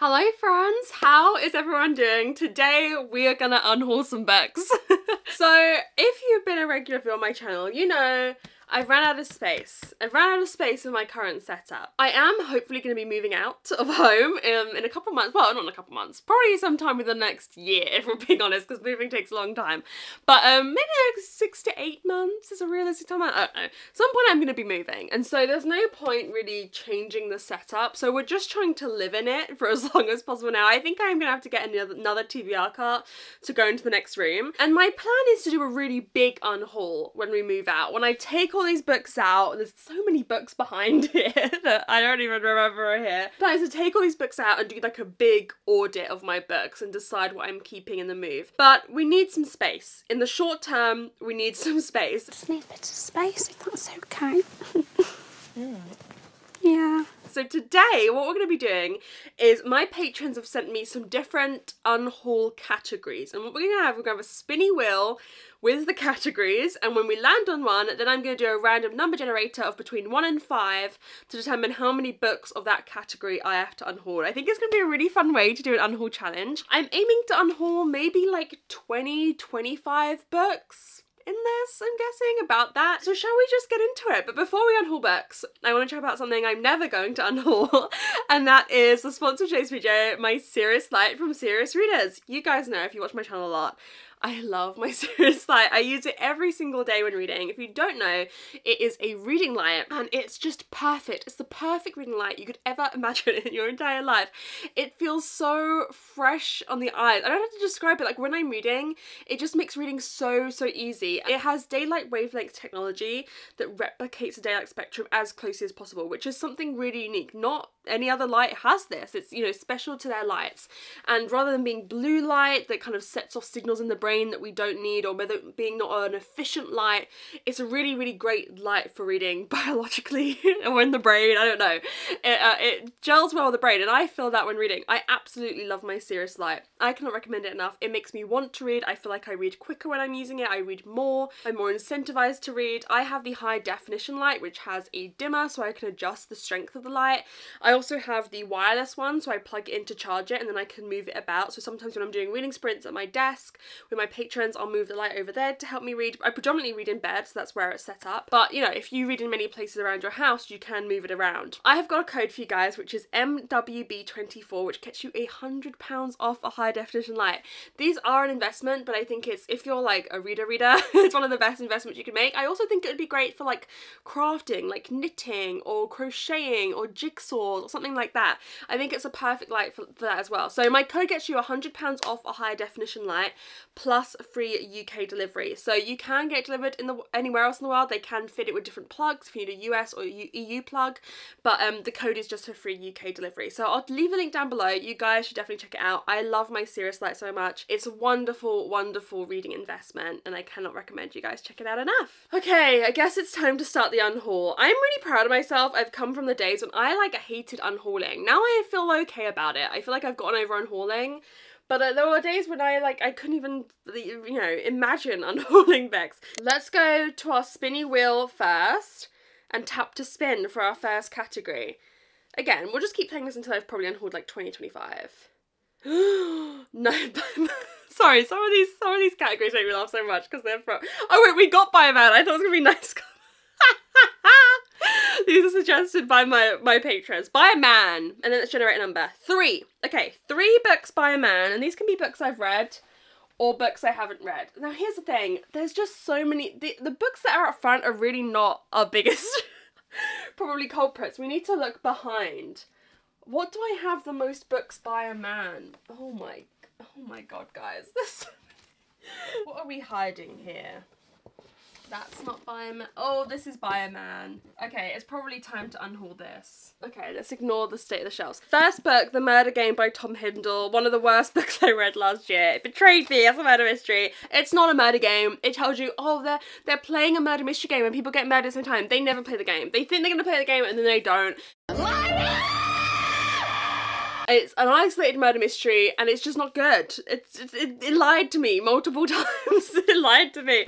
Hello friends, how is everyone doing? Today we are gonna unhaul some books. so if you've been a regular viewer on my channel, you know I've ran out of space. I've run out of space in my current setup. I am hopefully going to be moving out of home in, in a couple months. Well, not in a couple months. Probably sometime within the next year, if we're being honest, because moving takes a long time. But um, maybe like six to eight months is a realistic time. I don't know. some point I'm going to be moving. And so there's no point really changing the setup. So we're just trying to live in it for as long as possible now. I think I'm going to have to get another, another TBR cart to go into the next room. And my plan is to do a really big unhaul when we move out. When I take all these books out. There's so many books behind here that I don't even remember here. But I have to take all these books out and do like a big audit of my books and decide what I'm keeping in the move. But we need some space. In the short term, we need some space. Just need a bit of space if that's okay. mm. Yeah. So today, what we're going to be doing is my patrons have sent me some different unhaul categories. And what we're going to have, we're going to have a spinny wheel with the categories. And when we land on one, then I'm going to do a random number generator of between one and five to determine how many books of that category I have to unhaul. I think it's going to be a really fun way to do an unhaul challenge. I'm aiming to unhaul maybe like 20, 25 books in this, I'm guessing, about that. So shall we just get into it? But before we unhaul books, I want to chat about something I'm never going to unhaul, and that is the sponsor of today's video, my Serious Light from Serious Readers. You guys know if you watch my channel a lot, I love my Serious Light. I use it every single day when reading. If you don't know, it is a reading light and it's just perfect. It's the perfect reading light you could ever imagine in your entire life. It feels so fresh on the eyes. I don't have to describe it. Like when I'm reading, it just makes reading so, so easy. It has daylight wavelength technology that replicates the daylight spectrum as closely as possible, which is something really unique. Not any other light has this. It's, you know, special to their lights. And rather than being blue light that kind of sets off signals in the brain that we don't need, or whether being not an efficient light, it's a really, really great light for reading biologically or in the brain. I don't know. It, uh, it gels well with the brain, and I feel that when reading. I absolutely love my Serious Light. I cannot recommend it enough. It makes me want to read. I feel like I read quicker when I'm using it. I read more. I'm more incentivized to read. I have the high definition light, which has a dimmer so I can adjust the strength of the light. I also have the wireless one, so I plug it in to charge it and then I can move it about. So sometimes when I'm doing reading sprints at my desk with my patrons, I'll move the light over there to help me read. I predominantly read in bed, so that's where it's set up. But you know, if you read in many places around your house, you can move it around. I have got a code for you guys, which is MWB24, which gets you a hundred pounds off a high definition light. These are an investment, but I think it's if you're like a reader reader, it's one of the best investments you can make. I also think it would be great for like crafting, like knitting or crocheting or jigsaws or something like that. I think it's a perfect light for, for that as well. So my code gets you a £100 off a high definition light plus free UK delivery. So you can get delivered in the anywhere else in the world. They can fit it with different plugs if you need a US or EU plug, but um, the code is just for free UK delivery. So I'll leave a link down below. You guys should definitely check it out. I love my Serious Light so much. It's a wonderful, wonderful reading investment and I cannot recommend you guys check it out enough. Okay, I guess it's time to start the unhaul. I'm really proud of myself. I've come from the days when I like hated unhauling. Now I feel okay about it. I feel like I've gotten over unhauling. But uh, there were days when I like I couldn't even you know imagine unhauling Bex. Let's go to our spinny wheel first and tap to spin for our first category. Again, we'll just keep playing this until I've probably unhauled like 20, 25. no, sorry, some of these some of these categories make me laugh so much because they're from. Oh wait, we got by a man. I thought it was gonna be nice. These are suggested by my, my patrons. By a man. And then let's generate a number. Three. Okay, three books by a man. And these can be books I've read or books I haven't read. Now here's the thing. There's just so many. The, the books that are up front are really not our biggest probably culprits. We need to look behind. What do I have the most books by a man? Oh my, oh my god, guys. This, what are we hiding here? That's not by a man. Oh, this is by a man. Okay, it's probably time to unhaul this. Okay, let's ignore the state of the shelves. First book, The Murder Game by Tom Hindle. One of the worst books I read last year. It betrayed me as a murder mystery. It's not a murder game. It tells you, oh, they're, they're playing a murder mystery game and people get murdered at the same time. They never play the game. They think they're going to play the game and then they don't. It's an isolated murder mystery and it's just not good. It's, it, it, it lied to me multiple times. it lied to me.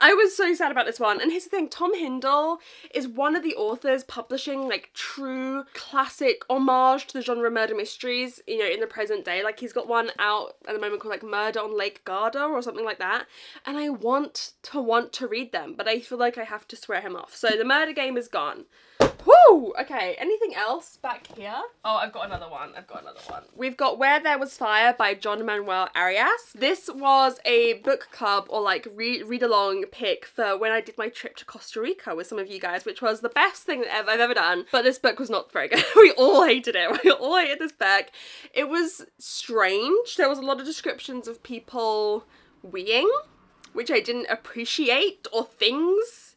I was so sad about this one. And here's the thing Tom Hindle is one of the authors publishing like true classic homage to the genre murder mysteries, you know, in the present day. Like he's got one out at the moment called like Murder on Lake Garda or something like that. And I want to want to read them, but I feel like I have to swear him off. So the murder game is gone. Woo! Okay, anything else back here? Oh, I've got another one. I've got another one. We've got Where There Was Fire by John Manuel Arias. This was a book club or like read, read along pick for when I did my trip to Costa Rica with some of you guys, which was the best thing that I've ever done. But this book was not very good. we all hated it. We all hated this book. It was strange. There was a lot of descriptions of people weeing, which I didn't appreciate, or things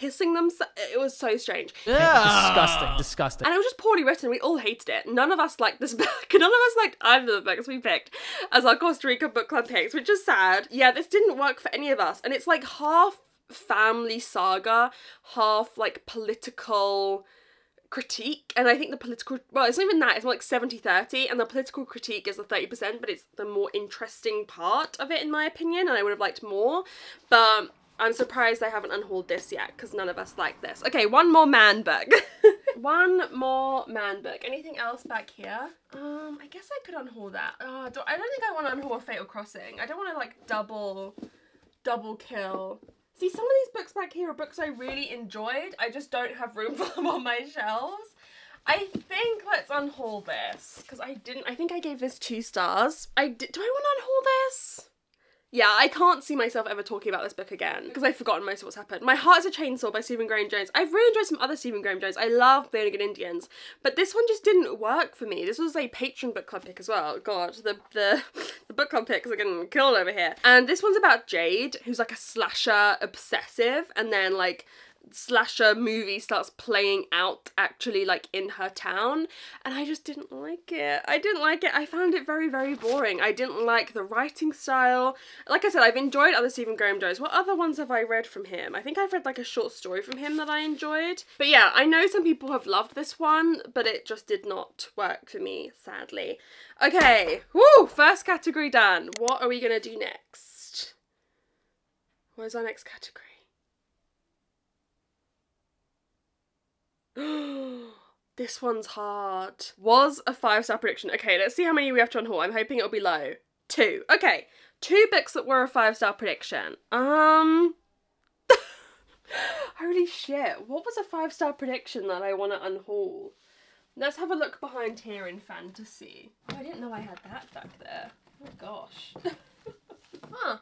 pissing them. It was so strange. Yeah. Disgusting, disgusting. And it was just poorly written. We all hated it. None of us liked this book. None of us liked either of the books we picked as our Costa Rica book club picks, which is sad. Yeah, this didn't work for any of us. And it's like half family saga, half like political critique and i think the political well it's not even that it's more like 70 30 and the political critique is the 30% but it's the more interesting part of it in my opinion and i would have liked more but I'm surprised I haven't unhauled this yet because none of us like this. Okay, one more man book. one more man book. Anything else back here? Um, I guess I could unhaul that. Oh, I don't think I want to unhaul Fatal Crossing. I don't want to like double, double kill. See, some of these books back here are books I really enjoyed. I just don't have room for them on my shelves. I think let's unhaul this because I didn't. I think I gave this two stars. I did. Do I want to unhaul this? Yeah, I can't see myself ever talking about this book again because I've forgotten most of what's happened. My Heart is a Chainsaw by Stephen Graham Jones. I've really enjoyed some other Stephen Graham Jones. I love Good Indians, but this one just didn't work for me. This was a patron book club pick as well. God, the the, the book club picks are getting killed over here. And this one's about Jade, who's like a slasher obsessive, and then like slasher movie starts playing out actually like in her town and I just didn't like it. I didn't like it. I found it very very boring. I didn't like the writing style. Like I said I've enjoyed other Stephen Graham Jones. What other ones have I read from him? I think I've read like a short story from him that I enjoyed. But yeah, I know some people have loved this one but it just did not work for me sadly. Okay, woo, first category done. What are we gonna do next? What is our next category? this one's hard. Was a five star prediction. Okay, let's see how many we have to unhaul. I'm hoping it'll be low. Two. Okay, two books that were a five star prediction. Um. Holy shit. What was a five star prediction that I want to unhaul? Let's have a look behind here in fantasy. Oh, I didn't know I had that back there. Oh gosh. huh.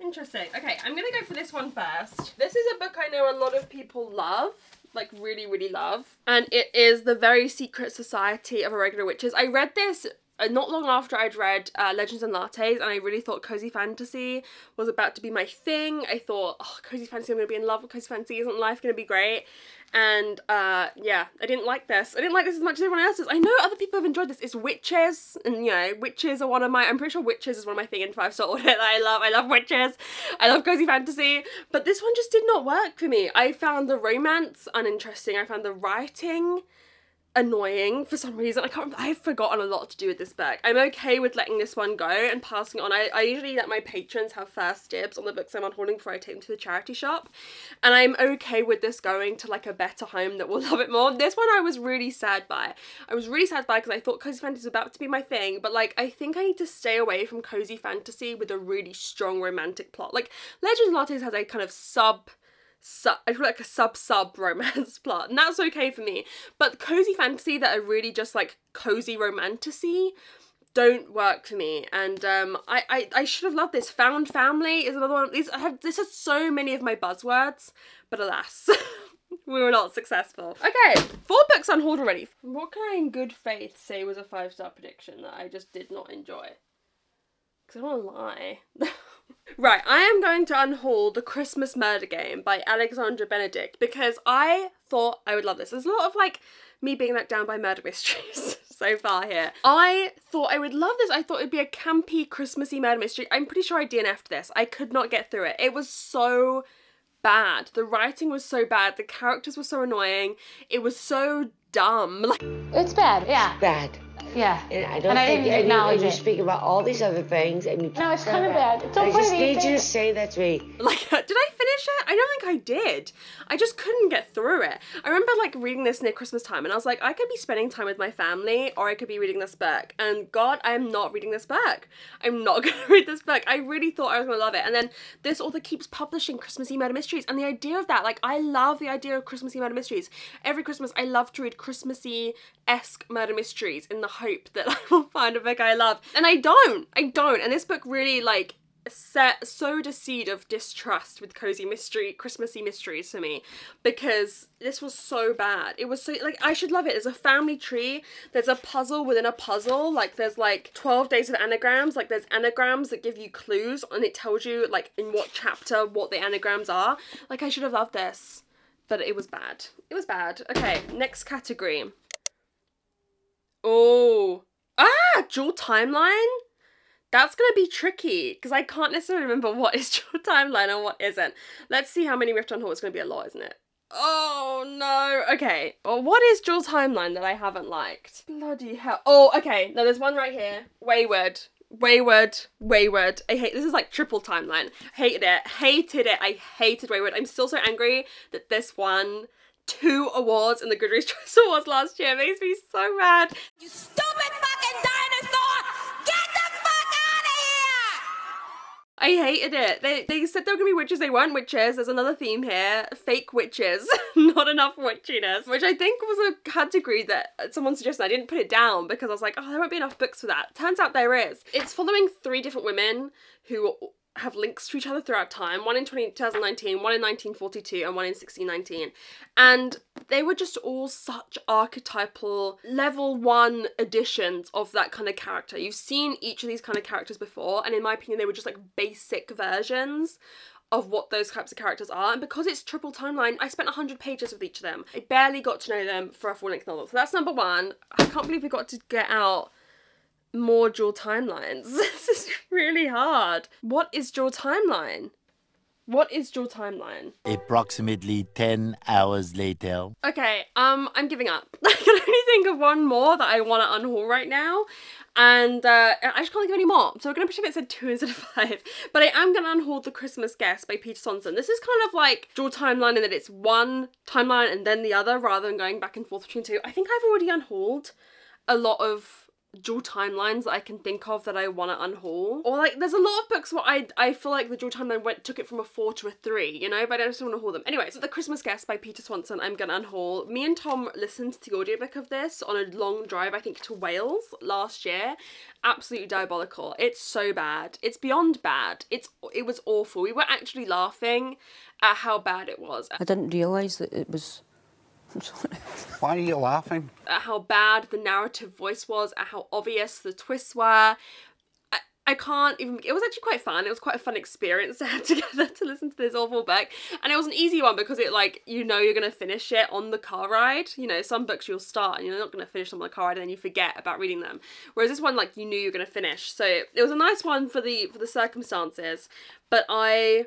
Interesting. Okay, I'm gonna go for this one first. This is a book I know a lot of people love like really really love and it is the very secret society of irregular witches i read this uh, not long after I'd read uh, Legends and Lattes, and I really thought cozy fantasy was about to be my thing. I thought, oh, cozy fantasy, I'm gonna be in love with cozy fantasy. Isn't life gonna be great? And uh, yeah, I didn't like this. I didn't like this as much as everyone else's. I know other people have enjoyed this. It's witches, and you know, witches are one of my. I'm pretty sure witches is one of my thing in five star order that I love. I love witches. I love cozy fantasy, but this one just did not work for me. I found the romance uninteresting. I found the writing annoying for some reason. I can't remember. I've forgotten a lot to do with this book. I'm okay with letting this one go and passing on. I, I usually let my patrons have first dibs on the books I'm unholding before I take them to the charity shop. And I'm okay with this going to like a better home that will love it more. This one I was really sad by. I was really sad by because I thought cozy fantasy was about to be my thing, but like I think I need to stay away from cozy fantasy with a really strong romantic plot. Like Legends Lattes has a kind of sub sub, I feel like a sub sub romance plot, and that's okay for me. But cozy fantasy that are really just like cozy romantasy don't work for me. And um, I, I I should have loved this. Found family is another one. These I this has so many of my buzzwords, but alas. we were not successful. Okay, four books on hold already. What can I in good faith say was a five star prediction that I just did not enjoy? Because I don't want to lie. Right, I am going to unhaul The Christmas Murder Game by Alexandra Benedict because I thought I would love this. There's a lot of like me being let down by murder mysteries so far here. I thought I would love this. I thought it'd be a campy Christmassy murder mystery. I'm pretty sure I DNF'd this. I could not get through it. It was so bad. The writing was so bad. The characters were so annoying. It was so dumb. Like It's bad, yeah. Bad. Yeah. And I don't And I think didn't and you, acknowledge and you speak about all these other things and you No, it's kinda bad. Don't I just these need you to say that to me. Like, did I finish it? I don't think I did. I just couldn't get through it. I remember like reading this near Christmas time and I was like, I could be spending time with my family or I could be reading this book. And God, I am not reading this book. I'm not going to read this book. I really thought I was going to love it. And then this author keeps publishing Christmassy murder mysteries. And the idea of that, like, I love the idea of Christmassy murder mysteries. Every Christmas, I love to read Christmassy esque murder mysteries in the hope that I will find a book I love. And I don't. I don't. And this book really, like, set sowed a seed of distrust with cozy mystery christmassy mysteries for me because this was so bad. It was so like i should love it. There's a family tree. There's a puzzle within a puzzle. Like there's like 12 days of anagrams. Like there's anagrams that give you clues and it tells you like in what chapter what the anagrams are. Like i should have loved this but it was bad. It was bad. Okay next category oh ah dual timeline that's gonna be tricky because I can't necessarily remember what is your timeline and what isn't. Let's see how many Rift on to unhaul. It's gonna be a lot, isn't it? Oh no. Okay. Well, what is Jules' timeline that I haven't liked? Bloody hell. Oh, okay. No, there's one right here. Wayward. Wayward, Wayward. I hate this is like triple timeline. Hated it. Hated it. I hated Wayward. I'm still so angry that this won two awards in the Goodreads Choice Awards last year. It makes me so mad. You stupid fucking dinosaur! Get the fuck out of here! I hated it. They they said there were gonna be witches. They weren't witches. There's another theme here: fake witches, not enough witchiness, which I think was a category that someone suggested. I didn't put it down because I was like, oh, there won't be enough books for that. Turns out there is. It's following three different women who have links to each other throughout time. One in 20, 2019, one in 1942, and one in 1619. And they were just all such archetypal level one editions of that kind of character. You've seen each of these kind of characters before, and in my opinion, they were just like basic versions of what those types of characters are. And because it's triple timeline, I spent 100 pages with each of them. I barely got to know them for a full length novel. So that's number one. I can't believe we got to get out more dual timelines. this is really hard. What is dual timeline? What is dual timeline? Approximately 10 hours later. Okay, um, I'm giving up. I can only think of one more that I want to unhaul right now, and uh, I just can't think of any more. So we're gonna pretend it said two instead of five. But I am gonna unhaul the Christmas Guest by Peter Swanson. This is kind of like dual timeline in that it's one timeline and then the other, rather than going back and forth between two. I think I've already unhauled a lot of dual timelines that I can think of that I want to unhaul. Or like, there's a lot of books where I I feel like the dual timeline went took it from a four to a three, you know, but I just want to haul them. Anyway, so the Christmas Guest by Peter Swanson, I'm gonna unhaul. Me and Tom listened to the audiobook of this on a long drive, I think, to Wales last year. Absolutely diabolical. It's so bad. It's beyond bad. It's it was awful. We were actually laughing at how bad it was. I didn't realise that it was. Why are you laughing? at how bad the narrative voice was, at how obvious the twists were. I, I can't even. It was actually quite fun. It was quite a fun experience to have together to listen to this awful book, and it was an easy one because it like you know you're gonna finish it on the car ride. You know some books you'll start and you're not gonna finish them on the car ride, and then you forget about reading them. Whereas this one like you knew you were gonna finish, so it was a nice one for the for the circumstances. But I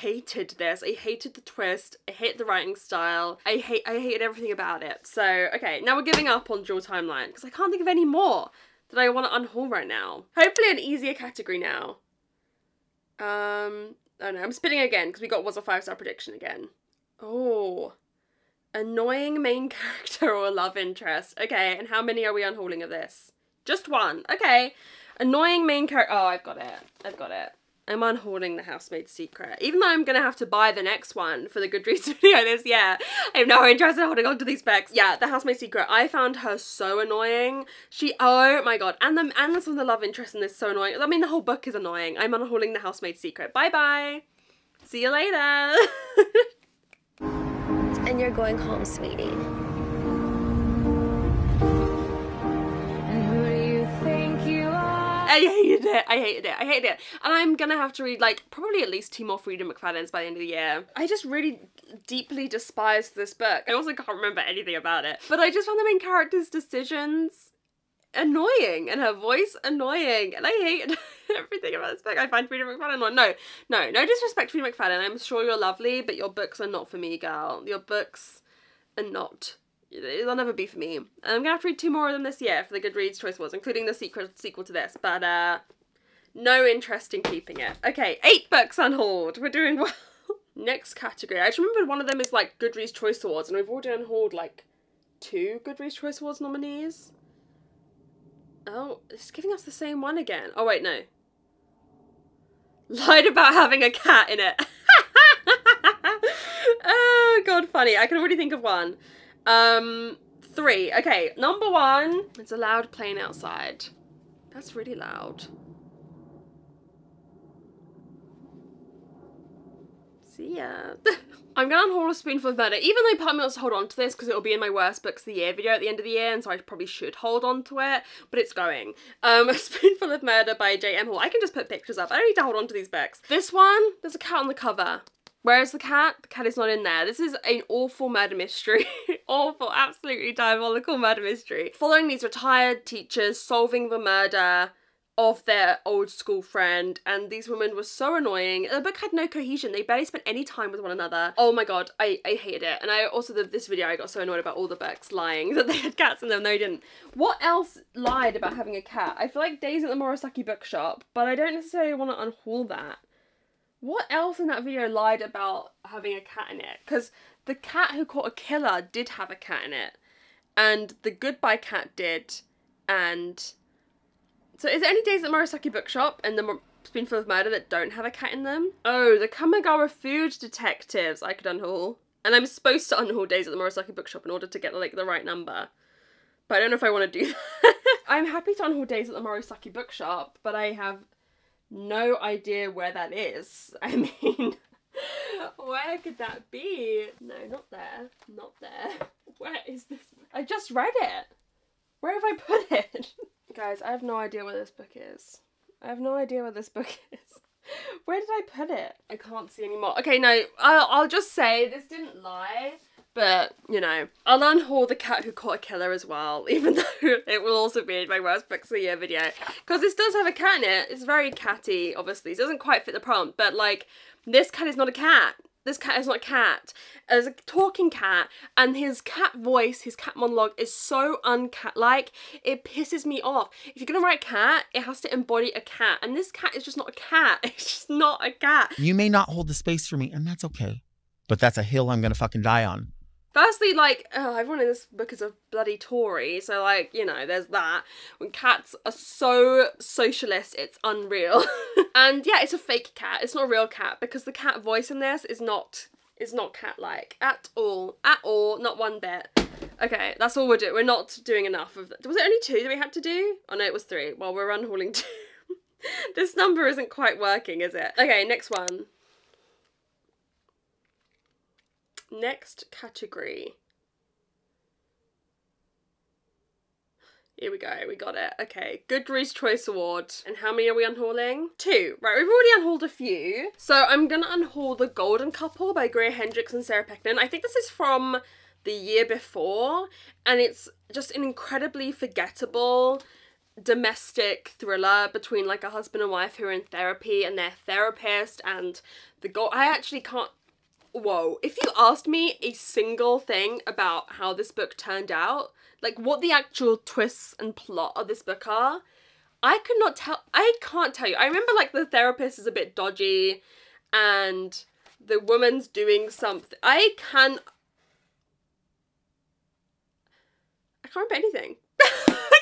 hated this. I hated the twist. I hate the writing style. I hate I hated everything about it. So okay, now we're giving up on dual timeline because I can't think of any more that I want to unhaul right now. Hopefully an easier category now. Um, oh no, I'm spinning again because we got was a five star prediction again. Oh, annoying main character or love interest. Okay, and how many are we unhauling of this? Just one. Okay, annoying main character. Oh, I've got it. I've got it. I'm unhoarding the housemaid secret. Even though I'm gonna have to buy the next one for the Goodreads video this year, I have no interest in holding on to these specs. Yeah, the housemaid secret. I found her so annoying. She, oh my god, and the and some of the love interest in this is so annoying. I mean, the whole book is annoying. I'm unhoarding the housemaid secret. Bye bye. See you later. And you're going home, sweetie. I hated it. I hated it. I hated it. And I'm gonna have to read like probably at least two more Freida McFadden's by the end of the year. I just really deeply despised this book. I also can't remember anything about it. But I just found the main character's decisions annoying and her voice annoying and I hate everything about this book. I find Freida McFadden annoying. No, no, no disrespect Freida McFadden. I'm sure you're lovely, but your books are not for me, girl. Your books are not They'll never be for me. I'm gonna have to read two more of them this year for the Goodreads Choice Awards, including the secret sequel to this. But uh, no interest in keeping it. Okay, eight books unhauled. We're doing well. Next category. I just remembered one of them is like Goodreads Choice Awards, and we've already unhauled like two Goodreads Choice Awards nominees. Oh, it's giving us the same one again. Oh wait, no. Lied about having a cat in it. oh god, funny. I can already think of one. Um, three. Okay, number one. It's a loud plane outside. That's really loud. See ya. I'm gonna unhaul a spoonful of murder, even though part of me wants to hold on to this because it'll be in my worst books of the year video at the end of the year, and so I probably should hold on to it, but it's going. Um, a spoonful of murder by J.M. Hall. I can just put pictures up. I don't need to hold on to these books. This one, there's a cat on the cover. Where is the cat? The cat is not in there. This is an awful murder mystery. awful, absolutely diabolical murder mystery. Following these retired teachers solving the murder of their old school friend and these women were so annoying the book had no cohesion they barely spent any time with one another oh my god i i hated it and i also did this video i got so annoyed about all the books lying that they had cats in them no they didn't what else lied about having a cat i feel like days at the Morisaki bookshop but i don't necessarily want to unhaul that what else in that video lied about having a cat in it because the cat who caught a killer did have a cat in it and the goodbye cat did and so is there any days at Morisaki Bookshop and the Spoonful of Murder that don't have a cat in them? Oh, the Kamogawa Food Detectives I could unhaul. And I'm supposed to unhaul days at the Morisaki Bookshop in order to get like the right number. But I don't know if I want to do that. I'm happy to unhaul days at the Morisaki Bookshop, but I have no idea where that is. I mean, where could that be? No, not there. Not there. Where is this? I just read it. Where have I put it? Guys, I have no idea where this book is. I have no idea where this book is. Where did I put it? I can't see anymore. Okay, no, I'll, I'll just say this didn't lie, but, you know, I'll unhaul The Cat Who Caught a Killer as well, even though it will also be in my worst books of the year video. Because this does have a cat in it. It's very catty, obviously. It doesn't quite fit the prompt, but, like, this cat is not a cat this cat is not a cat. It's a talking cat, and his cat voice, his cat monologue is so uncat-like, it pisses me off. If you're gonna write cat, it has to embody a cat, and this cat is just not a cat. It's just not a cat. You may not hold the space for me, and that's okay. But that's a hill I'm gonna fucking die on. Firstly, like, oh, everyone in this book is a bloody Tory, so, like, you know, there's that. When cats are so socialist, it's unreal. and yeah, it's a fake cat. It's not a real cat because the cat voice in this is not is not cat-like at all. At all. Not one bit. Okay, that's all we're doing. We're not doing enough of that. Was it only two that we had to do? Oh no, it was three. Well, we're unhauling two. this number isn't quite working, is it? Okay, next one. Next category. Here we go, we got it. Okay, Goodreads Choice Award. And how many are we unhauling? Two. Right, we've already unhauled a few. So I'm gonna unhaul The Golden Couple by Greer Hendricks and Sarah Pekkanen. I think this is from the year before, and it's just an incredibly forgettable domestic thriller between like a husband and wife who are in therapy and their therapist and the goal I actually can't whoa, if you asked me a single thing about how this book turned out, like what the actual twists and plot of this book are, I could not tell. I can't tell you. I remember like the therapist is a bit dodgy and the woman's doing something. I can. I can't remember anything.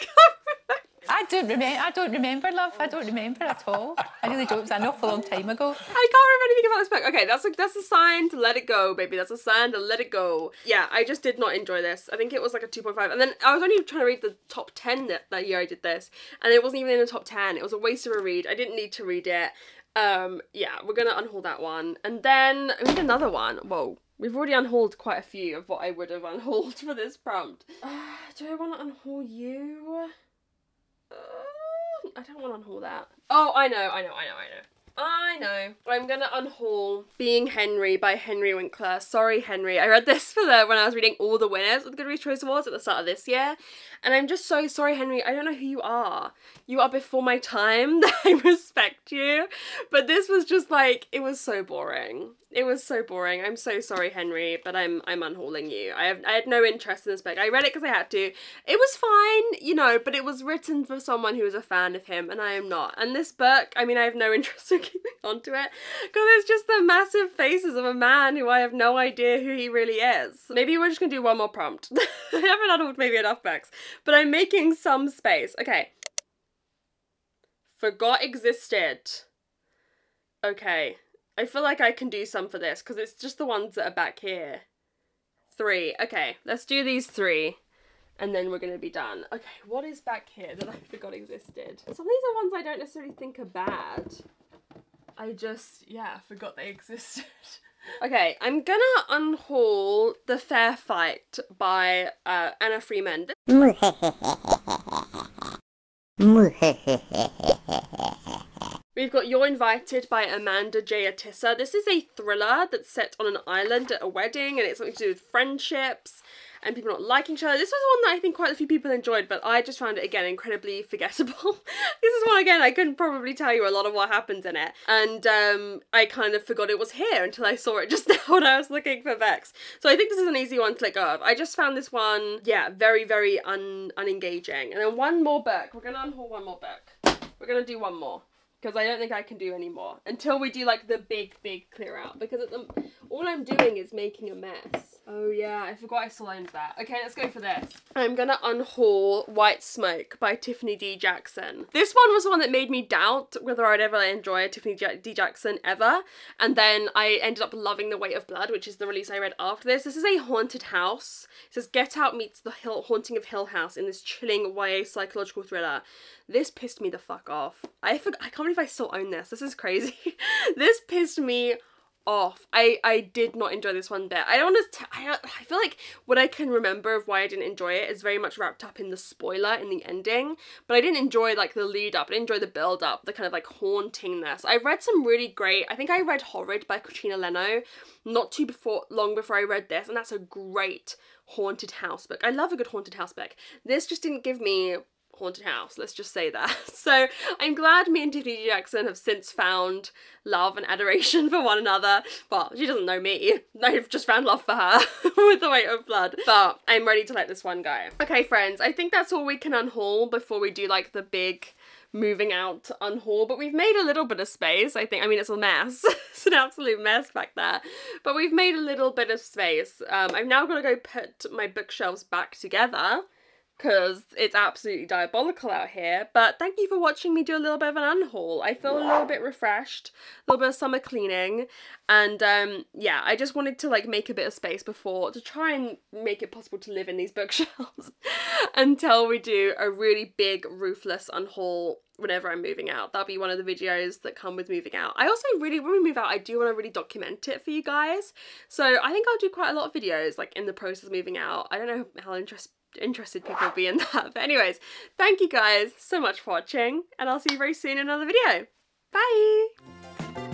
I don't remember. I don't remember, love. I don't remember at all. I really don't. It was an awful long time ago. I can't remember anything about this book. Okay, that's a, that's a sign to let it go, baby. That's a sign to let it go. Yeah, I just did not enjoy this. I think it was like a 2.5. And then I was only trying to read the top 10 that, that year I did this. And it wasn't even in the top 10. It was a waste of a read. I didn't need to read it. Um, yeah, we're gonna unhaul that one. And then we need another one. Whoa. We've already unhauled quite a few of what I would have unhauled for this prompt. Uh, do I want to unhaul you? Uh, I don't want to unhaul that. Oh, I know, I know, I know, I know. I know. I'm gonna unhaul Being Henry by Henry Winkler. Sorry, Henry. I read this for the when I was reading all the winners of the Goodreads Choice Awards at the start of this year. And I'm just so sorry, Henry. I don't know who you are. You are before my time. I respect you. But this was just like, it was so boring. It was so boring. I'm so sorry, Henry, but I'm I'm unhauling you. I have I had no interest in this book. I read it because I had to. It was fine, you know, but it was written for someone who was a fan of him, and I am not. And this book, I mean, I have no interest in keeping onto it because it's just the massive faces of a man who I have no idea who he really is. Maybe we're just gonna do one more prompt. I haven't unhauled maybe enough books, but I'm making some space. Okay. Forgot existed. Okay. I feel like I can do some for this because it's just the ones that are back here. Three. Okay, let's do these three and then we're going to be done. Okay, what is back here that I forgot existed? Some of these are ones I don't necessarily think are bad. I just, yeah, forgot they existed. okay, I'm gonna unhaul The Fair Fight by uh, Anna Freeman. We've got You're Invited by Amanda Jayatissa. This is a thriller that's set on an island at a wedding and it's something to do with friendships and people not liking each other. This was one that I think quite a few people enjoyed, but I just found it again incredibly forgettable. this is one again I couldn't probably tell you a lot of what happens in it, and um, I kind of forgot it was here until I saw it just now when I was looking for Vex. So I think this is an easy one to let go of. I just found this one, yeah, very very un unengaging. And then one more book. We're gonna unhaul one more book. We're gonna do one more because I don't think I can do any more until we do like the big big clear out because the, all I'm doing is making a mess. Oh yeah, I forgot I still owned that. Okay, let's go for this. I'm gonna unhaul White Smoke by Tiffany D. Jackson. This one was one that made me doubt whether I'd ever enjoy Tiffany D. Jackson ever, and then I ended up loving The Weight of Blood, which is the release I read after this. This is a haunted house. It says Get Out meets the Hill Haunting of Hill House in this chilling YA psychological thriller. This pissed me the fuck off. I I can't believe I still own this. This is crazy. this pissed me off. I I did not enjoy this one bit. I don't want to. I I feel like what I can remember of why I didn't enjoy it is very much wrapped up in the spoiler in the ending. But I didn't enjoy like the lead up. I didn't enjoy the build up, the kind of like hauntingness. I read some really great. I think I read Horrid by Katrina Leno, not too before long before I read this, and that's a great haunted house book. I love a good haunted house book. This just didn't give me haunted house, let's just say that. So I'm glad me and Tiffany Jackson have since found love and adoration for one another. Well, she doesn't know me. I've just found love for her with the weight of blood. But I'm ready to let this one go. Okay, friends, I think that's all we can unhaul before we do like the big moving out to unhaul, but we've made a little bit of space, I think. I mean, it's a mess. it's an absolute mess back there. But we've made a little bit of space. Um, I'm now going to go put my bookshelves back together because it's absolutely diabolical out here. But thank you for watching me do a little bit of an unhaul. I feel a little bit refreshed, a little bit of summer cleaning, and um, yeah, I just wanted to like make a bit of space before to try and make it possible to live in these bookshelves until we do a really big roofless unhaul whenever I'm moving out. That'll be one of the videos that come with moving out. I also really, when we move out, I do want to really document it for you guys. So I think I'll do quite a lot of videos like in the process of moving out. I don't know how interesting interested people be in that. But anyways, thank you guys so much for watching and I'll see you very soon in another video. Bye!